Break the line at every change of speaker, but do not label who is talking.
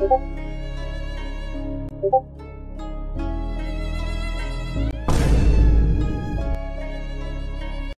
you